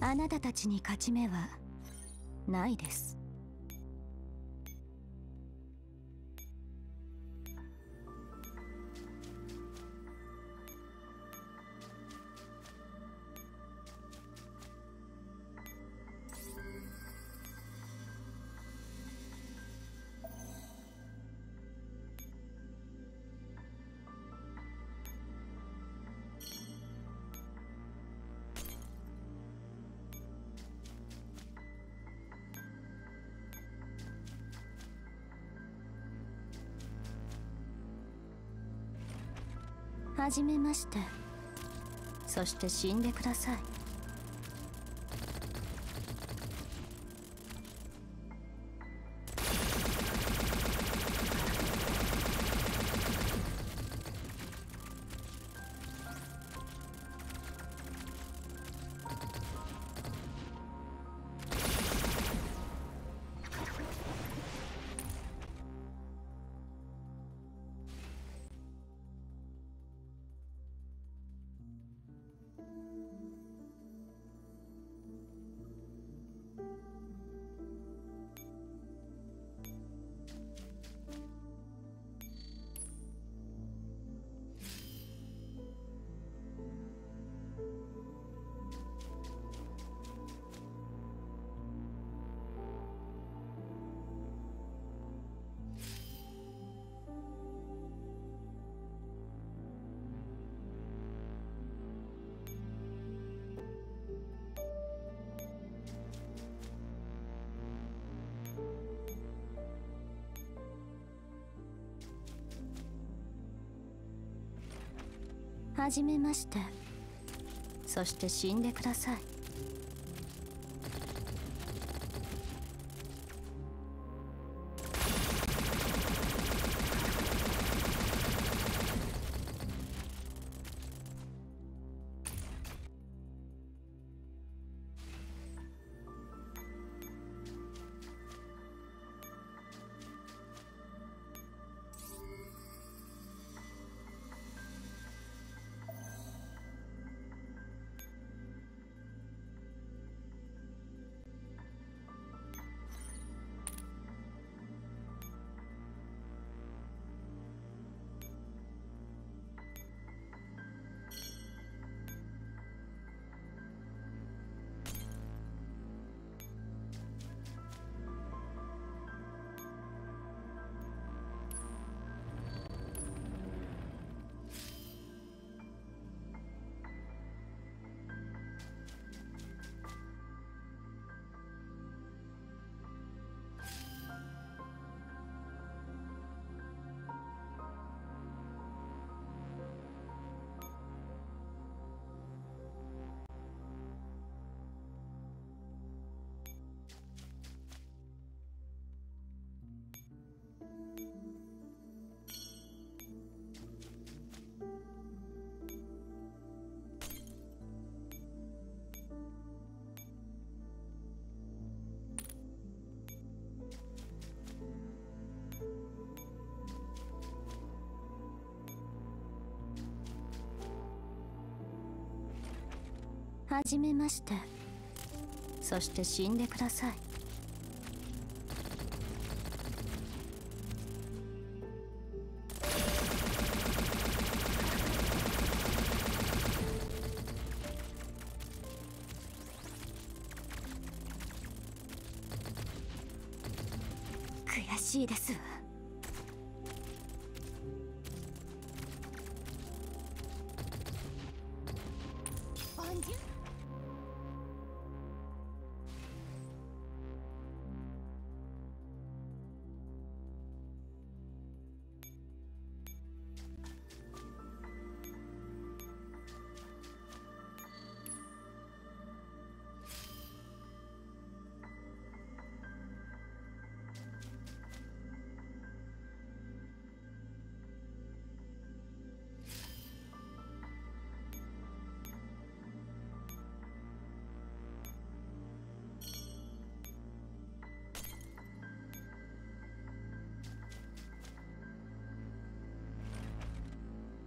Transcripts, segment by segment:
あなたたちに勝ち目はないです。はじめまして。そして死んでください。はじめまして。そして死んでください。はじめまして。。そして死んでください。悔しいですわ。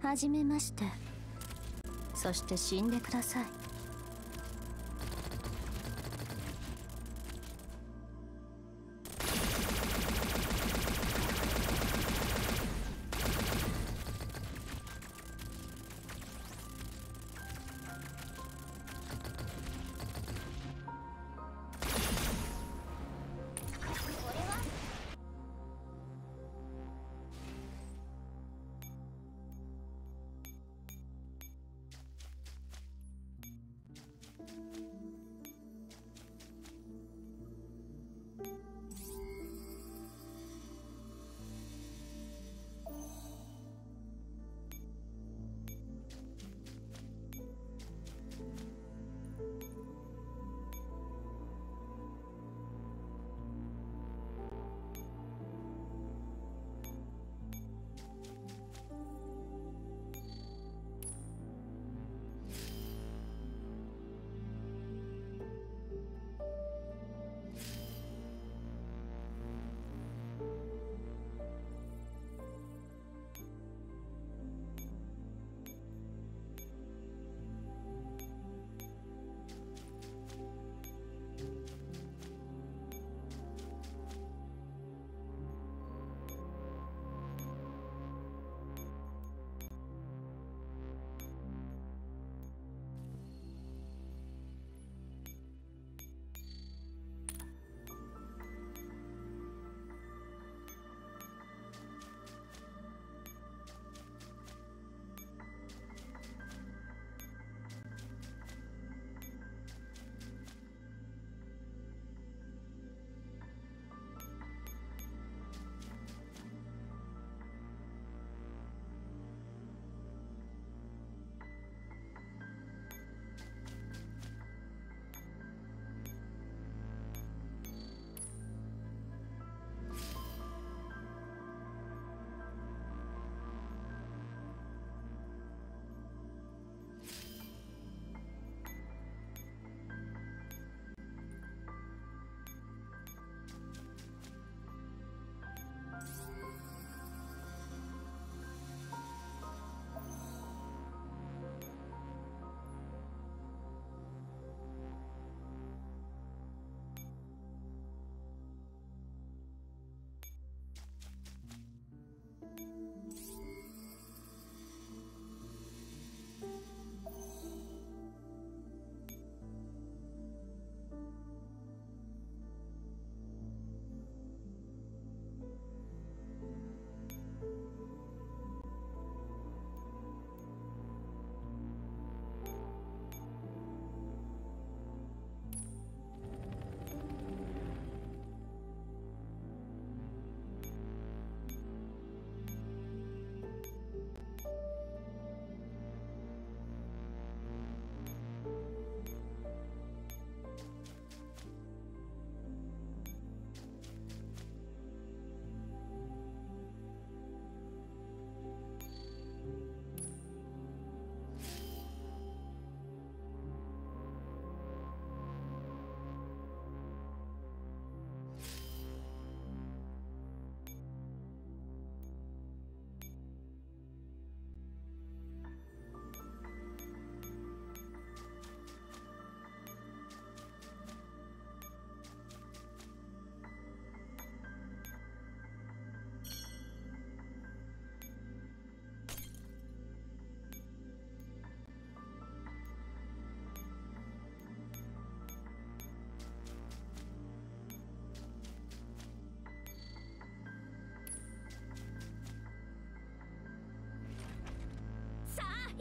はじめまして。そして死んでください。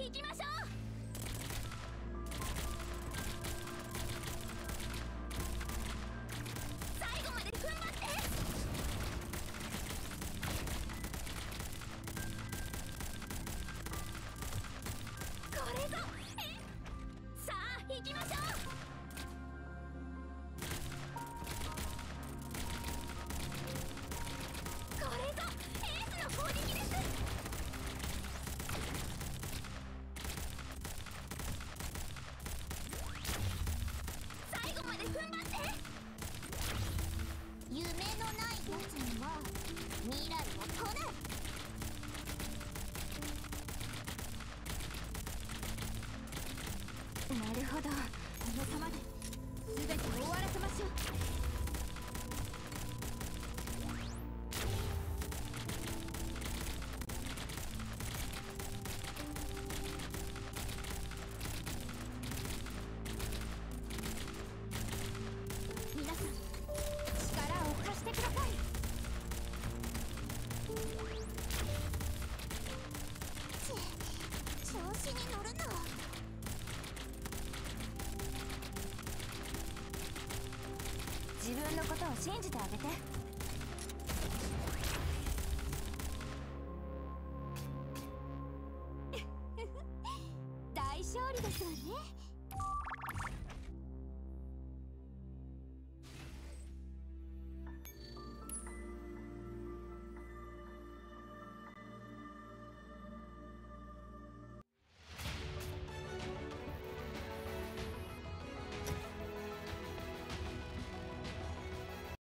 行きましょうしょ信じてあげて。大勝利ですわね。